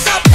stop?